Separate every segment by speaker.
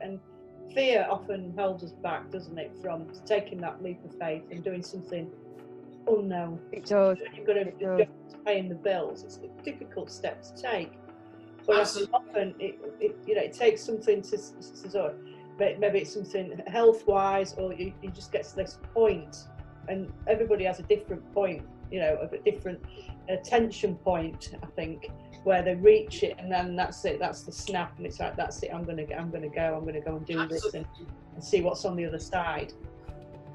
Speaker 1: And fear often holds us back, doesn't it, from taking that leap of faith and doing something unknown.
Speaker 2: It does.
Speaker 1: You're going
Speaker 2: It
Speaker 1: to
Speaker 2: does.
Speaker 1: paying the bills. It's a difficult step to take. But often, it, it, you know, it takes something to, to sort of, maybe it's something health-wise, or you, you just get to this point, and everybody has a different point, you know, a different attention point. I think where they reach it, and then that's it. That's the snap, and it's like that's it. I'm gonna, go, I'm gonna go. I'm gonna go and do this and, and see what's on the other side.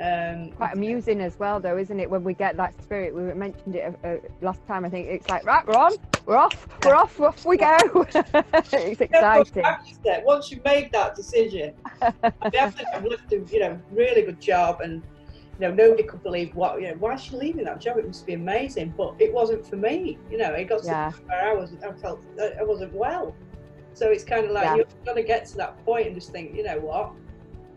Speaker 1: Um,
Speaker 2: Quite amusing as well, though, isn't it? When we get that spirit, we mentioned it uh, uh, last time. I think it's like, right, we're on, we're off, we're off, off we go. it's exciting.
Speaker 1: Once you've made that decision, I definitely have left a you know really good job, and you know nobody could believe what you know why is she leaving that job? It must be amazing, but it wasn't for me. You know, it got to
Speaker 2: Yeah.
Speaker 1: where I was I felt I wasn't well, so it's kind of like
Speaker 2: Yeah.
Speaker 1: you've got to get to that point and just think, you know what,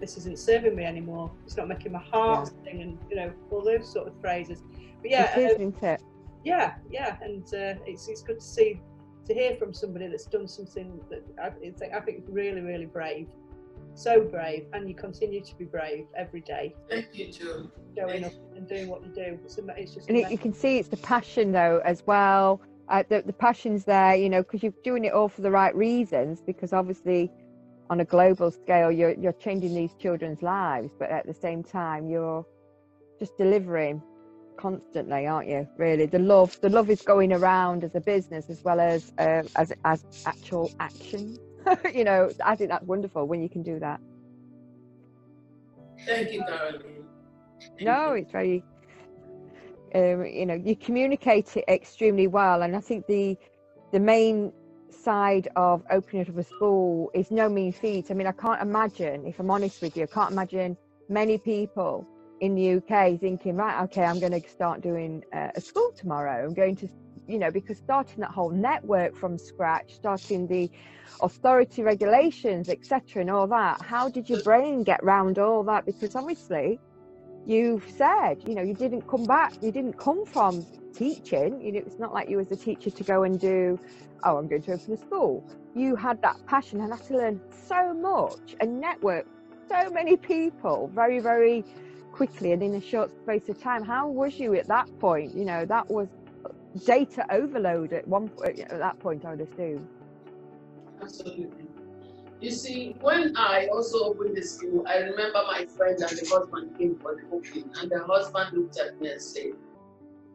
Speaker 1: this isn't serving me anymore. It's not making my heart sing, and you know all those sort of phrases. But yeah,
Speaker 2: it is, isn't it?
Speaker 1: yeah, yeah, and uh, it's it's good to see to hear from somebody that's done something that I think I think really really brave, so brave, and you continue to be brave every day,
Speaker 3: Thank you, Jo.
Speaker 1: showing up and doing what you do. It's, it's just
Speaker 2: And it, you can see it's the passion, though, as well. Uh, the, the passion's there, you know, because you're doing it all for the right reasons. Because obviously, on a global scale, you're you're changing these children's lives, but at the same time, you're just delivering constantly, aren't you? Really, the love, the love is going around as a business as well as uh, as as actual action. you know, I think that's wonderful when you can do that.
Speaker 3: Thank you, Carolyn.
Speaker 2: No, it's very, um, you know, you communicate it extremely well, and I think the the main side of opening up a school is no mean feat. I mean, I can't imagine, if I'm honest with you, I can't imagine many people in the UK thinking, right, okay, I'm going to start doing uh, a school tomorrow. I'm going to, you know, because starting that whole network from scratch, starting the authority regulations, etc., and all that. How did your brain get round all that? Because obviously, you've said, you know, you didn't come back, you didn't come from teaching. You know, it's not like you as a teacher to go and do, oh, I'm going to open a school. You had that passion and had to learn so much and network so many people very, very quickly and in a short space of time. How was you at that point? You know, that was data overload at one point at that point, I would assume.
Speaker 3: Absolutely. You see, when I also opened the school, I remember my friend and the husband came for the opening, and the husband looked at me and said,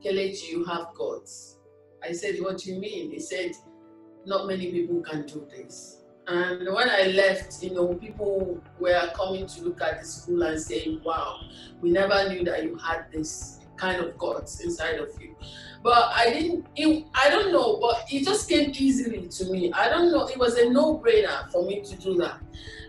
Speaker 3: Kelechi, you have guts. I said, What do you mean? He said, Not many people can do this. And when I left, you know, people were coming to look at the school and saying, Wow, we never knew that you had this kind of guts inside of you. But I didn't, it, I don't know, but it just came easily to me. I don't know, it was a no brainer for me to do that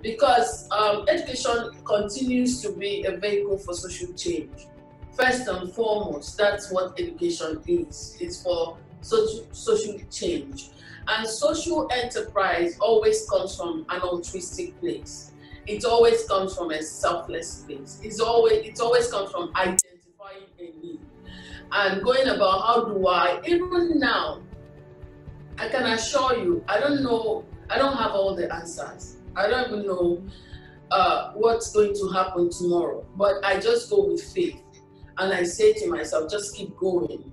Speaker 3: because um, education continues to be a vehicle for social change. First and foremost, that's what education is. It's for social, change. And social enterprise always comes from an altruistic place. It always comes from a selfless place. It's always it always comes from need and going about how do I even now I can assure you I don't know I don't have all the answers. I don't even know uh, what's going to happen tomorrow. But I just go with faith and I say to myself, just keep going.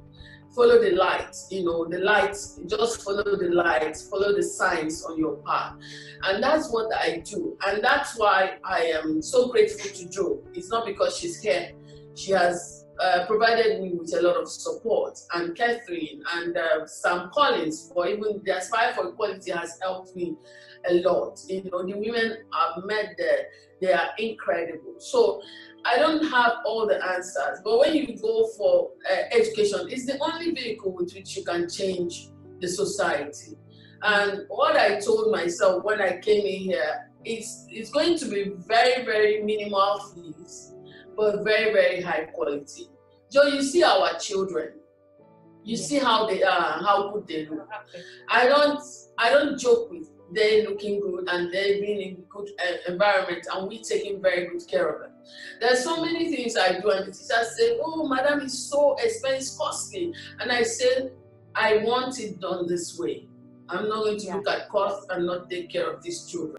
Speaker 3: Follow the light, you know, the light, just follow the light, follow the signs on your path. And that's what I do. And that's why I am so grateful to Jo. It's not because she's here. She has uh, provided me with a lot of support, and Catherine and uh, Sam Collins, or even the Aspire for Equality, has helped me a lot. You know, the women I've met there, they are incredible. So I don't have all the answers, but when you go for uh, education, it's the only vehicle with which you can change the society. And what I told myself when I came in here is it's going to be very very minimal fees, but very very high quality. Jo, you see our children. You
Speaker 1: Yeah.
Speaker 3: see how they are, how good they look. I don't I don't joke with they looking good and they being in good uh, environment and we taking very good care of them. There's so many things I do and the teachers say, oh madam it's so expensive, costly. And I say, I want it done this way. I'm not going to
Speaker 2: Yeah.
Speaker 3: look at cost and not take care of these children.